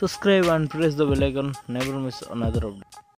subscribe and press the bell icon. Never miss another update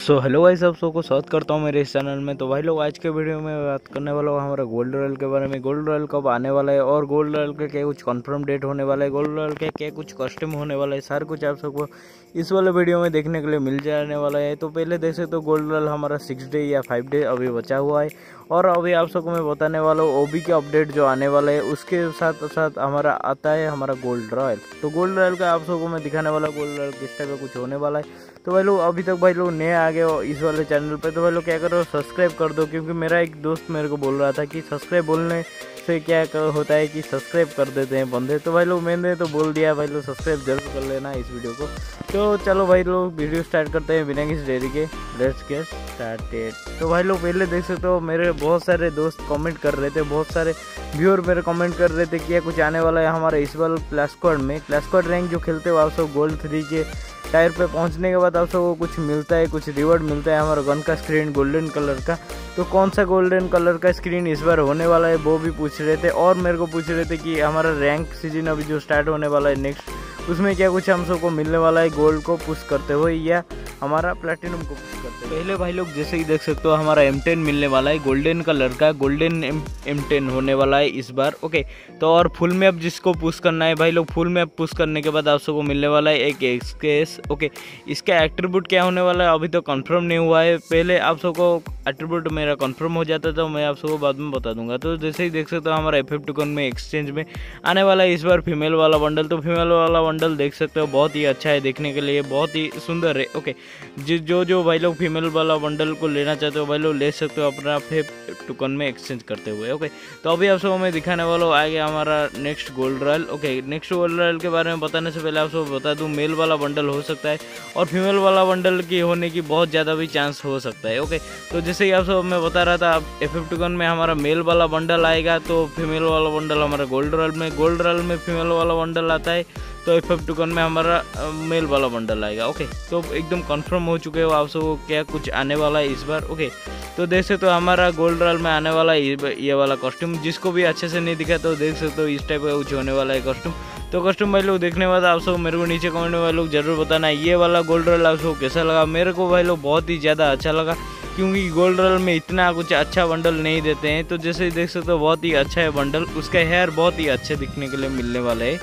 so hello भाई सब सबको स्वागत करता हूँ मेरे इस चैनल में। तो भाई लोग, आज के वीडियो में बात करने वाला हूँ हमारा गोल्ड रॉयल के बारे में। गोल्ड रॉयल कब आने वाला है और गोल्ड रॉयल का क्या कुछ कंफर्म डेट होने वाला है? गोल्ड रॉयल का क्या कुछ कस्टम होने वाला है? सारा कुछ आप सबको इस वाले वीडियो में देखने के लिए मिल जाने वाला है। तो पहले देख सकते तो गोल्ड रॉयल हमारा सिक्स डे या फाइव डे अभी बचा हुआ है। और अभी आप सबको मैं बताने वाला हूँ ओबी के अपडेट जो आने वाला है, उसके साथ साथ हमारा आता है हमारा गोल्ड रॉयल तो गोल्ड रॉयल का आप सबको मैं दिखाने वाला गोल्ड रॉयल किस टाइप का कुछ होने वाला है। तो भाई लोग, अभी तक भाई लोग नए आ गए हो इस वाले चैनल पे तो भाई लोग क्या करो सब्सक्राइब कर दो, क्योंकि मेरा एक दोस्त मेरे को बोल रहा था कि सब्सक्राइब बोलने से क्या होता है कि सब्सक्राइब कर देते हैं बंदे। तो भाई लोग, मैंने तो बोल दिया, भाई लोग सब्सक्राइब ज़रूर कर लेना इस वीडियो को। तो चलो भाई लोग वीडियो स्टार्ट करते हैं बिना किसी देरी के। लेट्स गेट स्टार्टेड तो भाई लोग, पहले देख सकते हो, मेरे बहुत सारे दोस्त कमेंट कर रहे थे, बहुत सारे व्यूअर मेरे कमेंट कर रहे थे कि कुछ आने वाला है हमारे इस बार क्लास में। क्लास रैंक जो खेलते हो आप सब गोल्ड थ्री के टायर पे पहुँचने के बाद आप सबको कुछ मिलता है, कुछ रिवॉर्ड मिलता है हमारा गन का स्क्रीन गोल्डन कलर का। तो कौन सा गोल्डन कलर का स्क्रीन इस बार होने वाला है, वो भी पूछ रहे थे और मेरे को पूछ रहे थे कि हमारा रैंक सीज़न अभी जो स्टार्ट होने वाला है नेक्स्ट उसमें क्या कुछ हम सबको मिलने वाला है गोल्ड को पुश करते हुए या हमारा प्लेटिनम को पुश करते हैं। पहले भाई लोग जैसे ही देख सकते हो, हमारा एम टेन मिलने वाला है गोल्डन कलर का गोल्डन एम टेन होने वाला है इस बार ओके तो और फुल मैप जिसको पुश करना है भाई लोग फुल मैप पुश करने के बाद आप सबको मिलने वाला है एक एक्सकेस ओके इसका एक्ट्रीब्यूट क्या होने वाला है, अभी तो कन्फर्म नहीं हुआ है। पहले आप सबको एट्रीब्यूट मेरा कंफर्म हो जाता तो मैं आप सबको बाद में बता दूँगा। तो जैसे ही देख सकते हो हमारा एफ़ एफ़ में एक्सचेंज में आने वाला है, इस बार फीमेल वाला बंडल तो फीमेल वाला बंडल देख सकते हो, बहुत ही अच्छा है देखने के लिए, बहुत ही सुंदर है। ओके जो जो भाई लोग फीमेल वाला बंडल को लेना चाहते हो, भाई लोग ले सकते हो अपना फिर टुकन में एक्सचेंज करते हुए। ओके तो अभी आप सबको मैं दिखाने वाला हूँ, आगे हमारा next gold royal okay next gold royal के बारे में बताने से पहले आप सबको बता दूँ मेल वाला बंडल हो सकता है, और फीमेल वाला बंडल की होने की बहुत ज़्यादा भी चांस हो सकता है। ओके तो जैसे ही आप सब मैं बता रहा था एफ़ एफ़ टुकन में हमारा मेल वाला बंडल आएगा तो फीमेल वाला बंडल हमारा गोल्ड रॉयल में गोल्ड रॉयल में फीमेल वाला बंडल आता है तो एफ़ एफ़ टुकन में हमारा मेल वाला बंडल आएगा ओके तो एकदम कंफर्म हो चुके हो आप सबको क्या कुछ आने वाला है इस बार ओके तो देख सकते हो हमारा गोल्ड रॉयल में आने वाला ये वाला कॉस्ट्यूम जिसको भी अच्छे से नहीं दिखा तो देख सकते हो इस टाइप का कुछ होने वाला है कॉस्ट्यूम तो कस्टम भाई लोग, देखने बाद आप सब मेरे को नीचे कमेंट में भाई लोग ज़रूर बताना, ये वाला गोल्ड रॉयल आप सबको कैसा लगा? मेरे को भाई लोग बहुत ही ज़्यादा अच्छा लगा। क्योंकि गोल्ड रॉयल में इतना कुछ अच्छा बंडल नहीं देते हैं तो जैसे देख सकते हो, बहुत ही अच्छा है बंडल उसका हेयर बहुत ही अच्छे दिखने के लिए मिलने वाला है।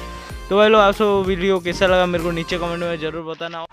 तो भाई लोग, आप सब वीडियो कैसा लगा मेरे को नीचे कमेंट में ज़रूर बताना।